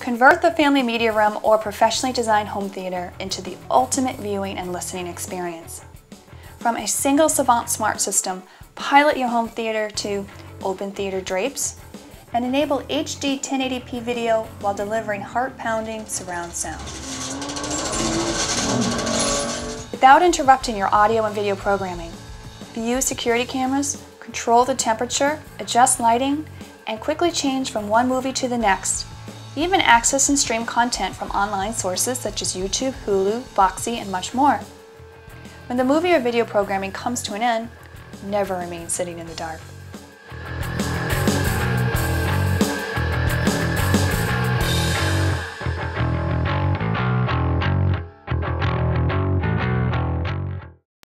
Convert the family media room or professionally designed home theater into the ultimate viewing and listening experience. From a single Savant Smart System, pilot your home theater to open theater drapes, and enable HD 1080p video while delivering heart-pounding surround sound. Without interrupting your audio and video programming, view security cameras, control the temperature, adjust lighting, and quickly change from one movie to the next. Even access and stream content from online sources such as YouTube, Hulu, Boxee, and much more. When the movie or video programming comes to an end, never remain sitting in the dark.